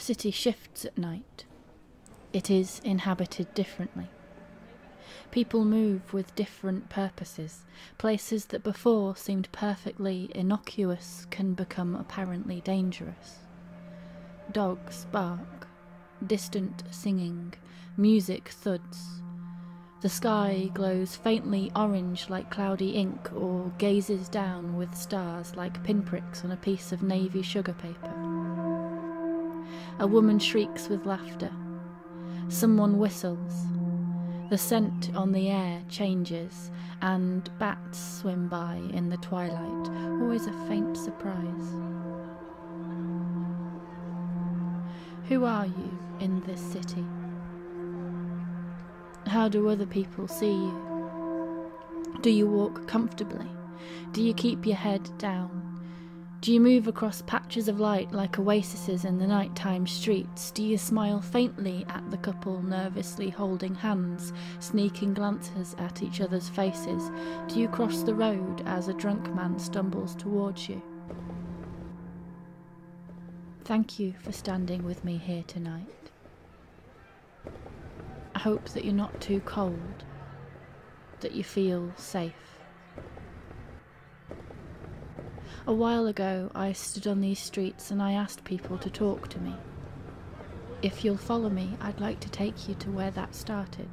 A city shifts at night. It is inhabited differently. People move with different purposes. Places that before seemed perfectly innocuous can become apparently dangerous. Dogs bark, distant singing, music thuds. The sky glows faintly orange like cloudy ink or gazes down with stars like pinpricks on a piece of navy sugar paper. A woman shrieks with laughter. Someone whistles. The scent on the air changes, and bats swim by in the twilight, always a faint surprise. Who are you in this city? How do other people see you? Do you walk comfortably? Do you keep your head down? Do you move across patches of light like oases in the nighttime streets? Do you smile faintly at the couple nervously holding hands, sneaking glances at each other's faces? Do you cross the road as a drunk man stumbles towards you? Thank you for standing with me here tonight. I hope that you're not too cold, that you feel safe. A while ago, I stood on these streets and I asked people to talk to me. If you'll follow me, I'd like to take you to where that started.